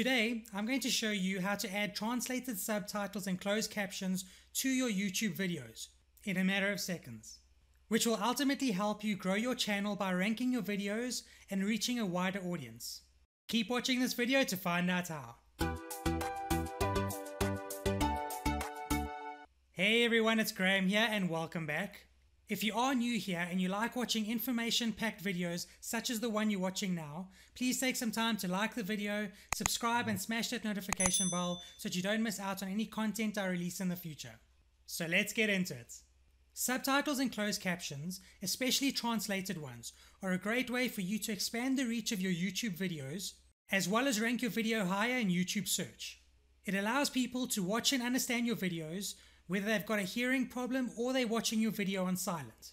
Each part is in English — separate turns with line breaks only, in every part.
Today, I'm going to show you how to add translated subtitles and closed captions to your YouTube videos in a matter of seconds, which will ultimately help you grow your channel by ranking your videos and reaching a wider audience. Keep watching this video to find out how. Hey everyone, it's Graham here and welcome back. If you are new here and you like watching information packed videos such as the one you're watching now, please take some time to like the video, subscribe and smash that notification bell so that you don't miss out on any content I release in the future. So let's get into it. Subtitles and closed captions, especially translated ones, are a great way for you to expand the reach of your YouTube videos as well as rank your video higher in YouTube search. It allows people to watch and understand your videos whether they've got a hearing problem or they're watching your video on silent.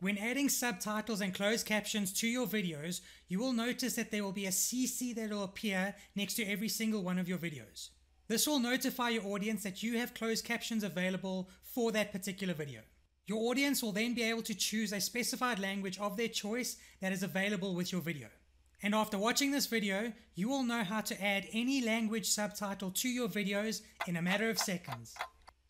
When adding subtitles and closed captions to your videos, you will notice that there will be a CC that will appear next to every single one of your videos. This will notify your audience that you have closed captions available for that particular video. Your audience will then be able to choose a specified language of their choice that is available with your video. And after watching this video, you will know how to add any language subtitle to your videos in a matter of seconds.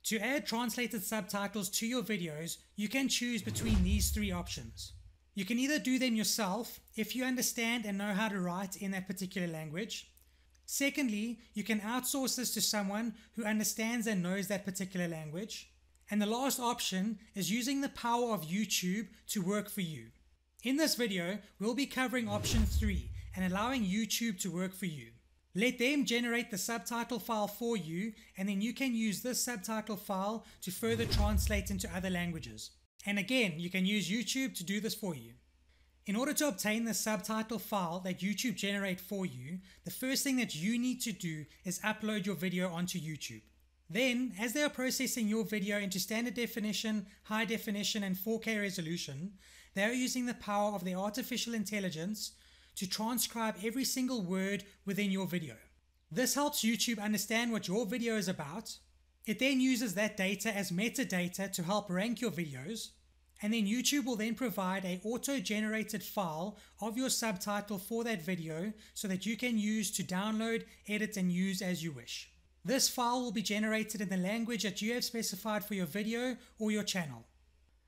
To add translated subtitles to your videos, you can choose between these three options. You can either do them yourself if you understand and know how to write in that particular language. Secondly, you can outsource this to someone who understands and knows that particular language. And the last option is using the power of YouTube to work for you. In this video, we'll be covering option 3 and allowing YouTube to work for you. Let them generate the subtitle file for you, and then you can use this subtitle file to further translate into other languages. And again, you can use YouTube to do this for you. In order to obtain the subtitle file that YouTube generate for you, the first thing that you need to do is upload your video onto YouTube. Then, as they are processing your video into standard definition, high definition, and 4K resolution, they are using the power of their artificial intelligence to transcribe every single word within your video. This helps YouTube understand what your video is about. It then uses that data as metadata to help rank your videos. And then YouTube will then provide a auto-generated file of your subtitle for that video so that you can use to download, edit and use as you wish. This file will be generated in the language that you have specified for your video or your channel.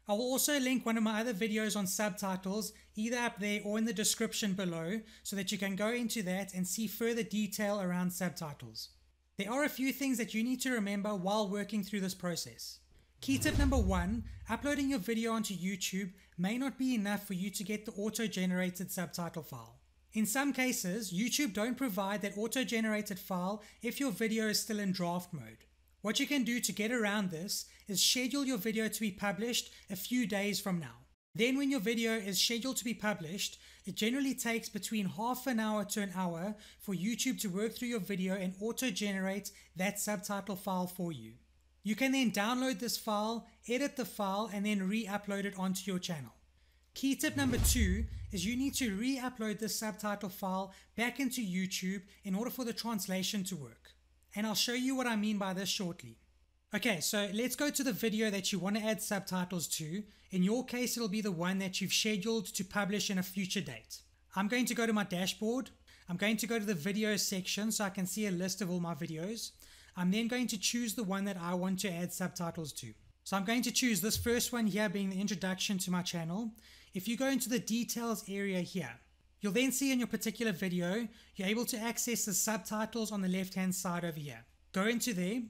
I will also link one of my other videos on subtitles either up there or in the description below so that you can go into that and see further detail around subtitles. There are a few things that you need to remember while working through this process. Key tip number one, uploading your video onto YouTube may not be enough for you to get the auto-generated subtitle file. In some cases, YouTube don't provide that auto-generated file if your video is still in draft mode. What you can do to get around this is schedule your video to be published a few days from now. Then when your video is scheduled to be published, it generally takes between half an hour to an hour for YouTube to work through your video and auto-generate that subtitle file for you. You can then download this file, edit the file, and then re-upload it onto your channel. Key tip number two is you need to re-upload this subtitle file back into YouTube in order for the translation to work and I'll show you what I mean by this shortly. Okay, so let's go to the video that you want to add subtitles to. In your case, it'll be the one that you've scheduled to publish in a future date. I'm going to go to my dashboard. I'm going to go to the video section so I can see a list of all my videos. I'm then going to choose the one that I want to add subtitles to. So I'm going to choose this first one here being the introduction to my channel. If you go into the details area here, You'll then see in your particular video, you're able to access the subtitles on the left hand side over here. Go into there.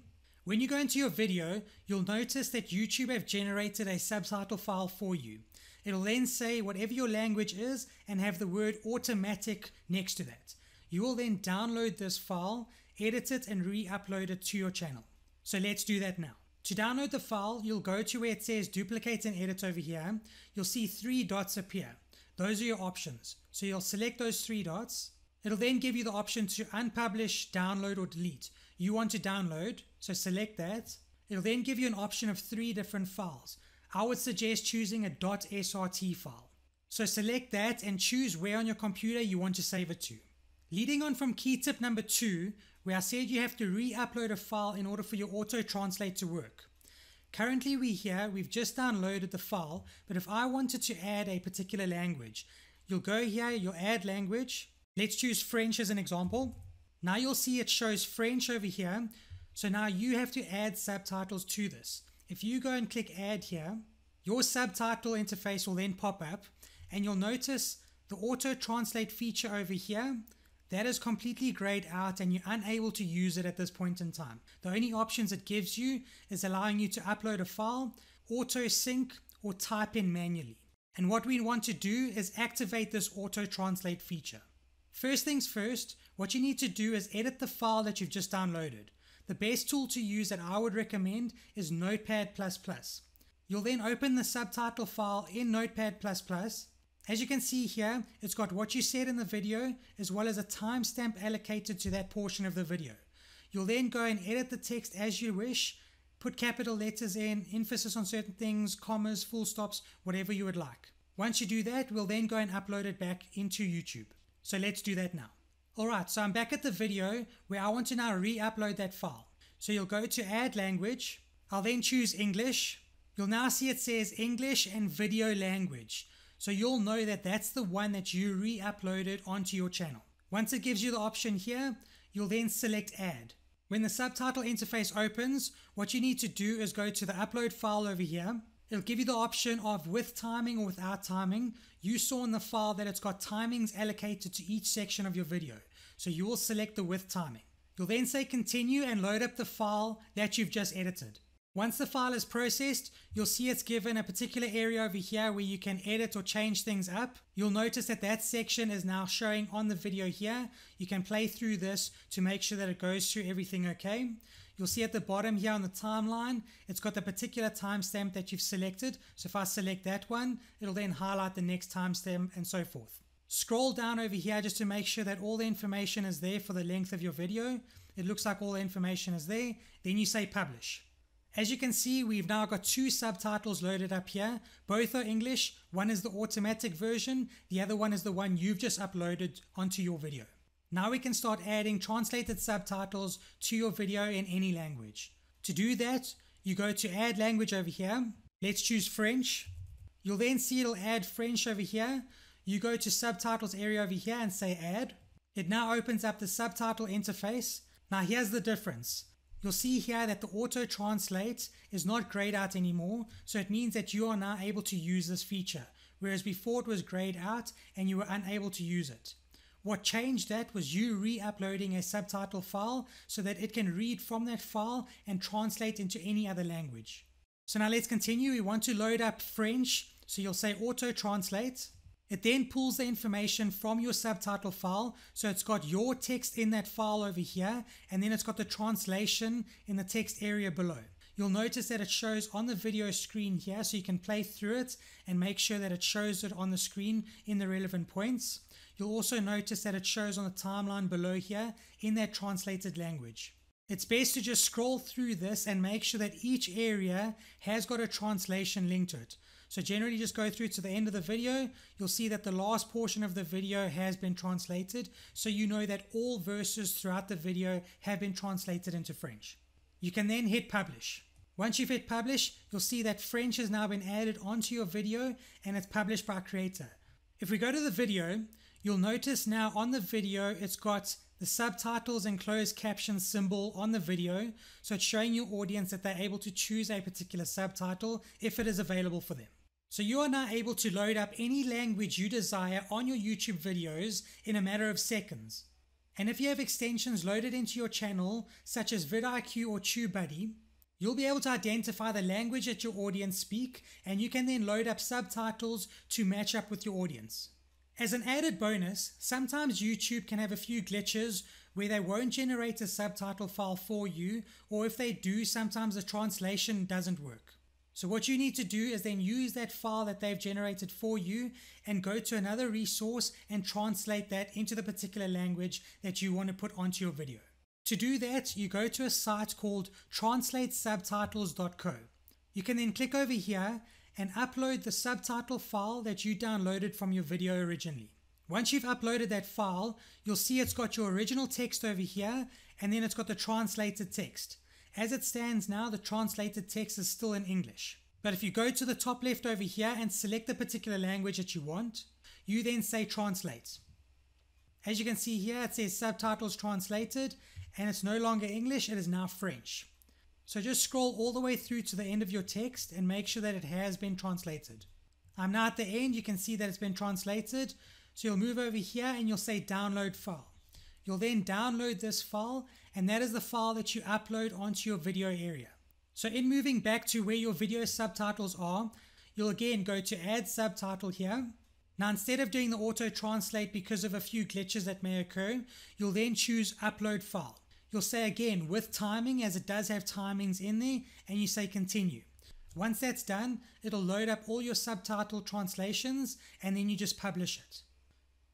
When you go into your video, you'll notice that YouTube have generated a subtitle file for you. It'll then say whatever your language is and have the word automatic next to that. You will then download this file, edit it and re-upload it to your channel. So let's do that now. To download the file, you'll go to where it says duplicate and edit over here. You'll see three dots appear. Those are your options. So you'll select those three dots. It'll then give you the option to unpublish, download or delete. You want to download, so select that. It'll then give you an option of three different files. I would suggest choosing a .srt file. So select that and choose where on your computer you want to save it to. Leading on from key tip number two, where I said you have to re-upload a file in order for your auto-translate to work. Currently we here, we've just downloaded the file, but if I wanted to add a particular language, you'll go here, you'll add language. Let's choose French as an example. Now you'll see it shows French over here. So now you have to add subtitles to this. If you go and click add here, your subtitle interface will then pop up and you'll notice the auto translate feature over here that is completely grayed out and you're unable to use it at this point in time. The only options it gives you is allowing you to upload a file, auto sync, or type in manually. And what we want to do is activate this auto translate feature. First things first, what you need to do is edit the file that you've just downloaded. The best tool to use that I would recommend is Notepad++. You'll then open the subtitle file in Notepad++. As you can see here, it's got what you said in the video as well as a timestamp allocated to that portion of the video. You'll then go and edit the text as you wish, put capital letters in, emphasis on certain things, commas, full stops, whatever you would like. Once you do that, we'll then go and upload it back into YouTube. So let's do that now. Alright, so I'm back at the video where I want to now re-upload that file. So you'll go to add language, I'll then choose English. You'll now see it says English and video language. So you'll know that that's the one that you re-uploaded onto your channel. Once it gives you the option here, you'll then select add. When the subtitle interface opens, what you need to do is go to the upload file over here It'll give you the option of with timing or without timing. You saw in the file that it's got timings allocated to each section of your video. So you will select the with timing. You'll then say continue and load up the file that you've just edited. Once the file is processed, you'll see it's given a particular area over here where you can edit or change things up. You'll notice that that section is now showing on the video here. You can play through this to make sure that it goes through everything okay. You'll see at the bottom here on the timeline, it's got the particular timestamp that you've selected. So if I select that one, it'll then highlight the next timestamp and so forth. Scroll down over here just to make sure that all the information is there for the length of your video. It looks like all the information is there. Then you say publish. As you can see, we've now got two subtitles loaded up here. Both are English. One is the automatic version. The other one is the one you've just uploaded onto your video. Now we can start adding translated subtitles to your video in any language. To do that, you go to add language over here. Let's choose French. You'll then see it'll add French over here. You go to subtitles area over here and say add. It now opens up the subtitle interface. Now here's the difference. You'll see here that the auto translate is not grayed out anymore. So it means that you are now able to use this feature. Whereas before it was grayed out and you were unable to use it. What changed that was you re-uploading a subtitle file so that it can read from that file and translate into any other language. So now let's continue. We want to load up French. So you'll say auto translate. It then pulls the information from your subtitle file. So it's got your text in that file over here, and then it's got the translation in the text area below. You'll notice that it shows on the video screen here, so you can play through it and make sure that it shows it on the screen in the relevant points. You'll also notice that it shows on the timeline below here in that translated language. It's best to just scroll through this and make sure that each area has got a translation linked to it. So generally just go through to the end of the video, you'll see that the last portion of the video has been translated, so you know that all verses throughout the video have been translated into French. You can then hit publish. Once you've hit publish, you'll see that French has now been added onto your video and it's published by creator. If we go to the video, You'll notice now on the video it's got the subtitles and closed caption symbol on the video. So it's showing your audience that they're able to choose a particular subtitle if it is available for them. So you are now able to load up any language you desire on your YouTube videos in a matter of seconds. And if you have extensions loaded into your channel, such as vidIQ or TubeBuddy, you'll be able to identify the language that your audience speak and you can then load up subtitles to match up with your audience. As an added bonus, sometimes YouTube can have a few glitches where they won't generate a subtitle file for you, or if they do, sometimes the translation doesn't work. So what you need to do is then use that file that they've generated for you and go to another resource and translate that into the particular language that you want to put onto your video. To do that, you go to a site called translatesubtitles.co. You can then click over here and upload the subtitle file that you downloaded from your video originally. Once you've uploaded that file, you'll see it's got your original text over here and then it's got the translated text. As it stands now, the translated text is still in English. But if you go to the top left over here and select the particular language that you want, you then say translate. As you can see here, it says subtitles translated and it's no longer English, it is now French. So just scroll all the way through to the end of your text and make sure that it has been translated. I'm now at the end, you can see that it's been translated. So you'll move over here and you'll say download file. You'll then download this file and that is the file that you upload onto your video area. So in moving back to where your video subtitles are, you'll again go to add subtitle here. Now instead of doing the auto translate because of a few glitches that may occur, you'll then choose upload file. You'll say again with timing as it does have timings in there and you say continue. Once that's done, it'll load up all your subtitle translations and then you just publish it.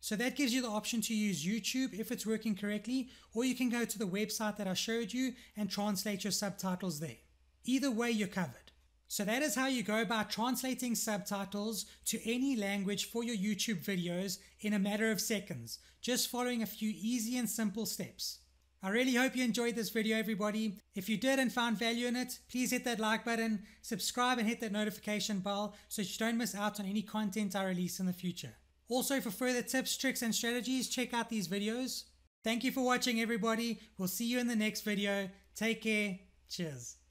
So that gives you the option to use YouTube if it's working correctly, or you can go to the website that I showed you and translate your subtitles there. Either way, you're covered. So that is how you go about translating subtitles to any language for your YouTube videos in a matter of seconds, just following a few easy and simple steps. I really hope you enjoyed this video, everybody. If you did and found value in it, please hit that like button, subscribe, and hit that notification bell so you don't miss out on any content I release in the future. Also, for further tips, tricks, and strategies, check out these videos. Thank you for watching, everybody. We'll see you in the next video. Take care. Cheers.